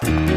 Thank you.